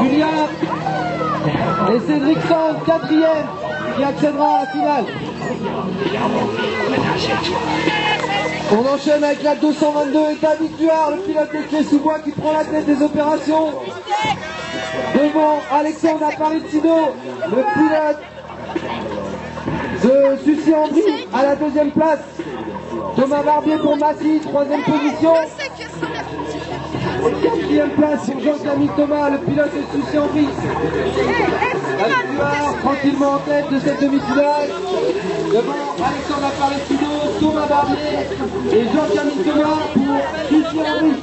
Julien et Cédric Sand, quatrième, qui accédera à la finale. On enchaîne avec la 222 et David Duard, le pilote de clé sous bois qui prend la tête des opérations. Devant Alexandre Aparitino, le pilote de Sucy Andry à la deuxième place. Thomas Barbier pour Massy, troisième position. Quatrième place pour Jean-Camille Thomas, le pilote de Sucy Andry. Duard tranquillement en tête de cette demi-finale. Devant Alexandre Aparitino, Thomas Barbier et Jean-Camille Thomas pour Sucy Andry.